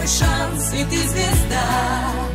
твой шанс, и ты звезда.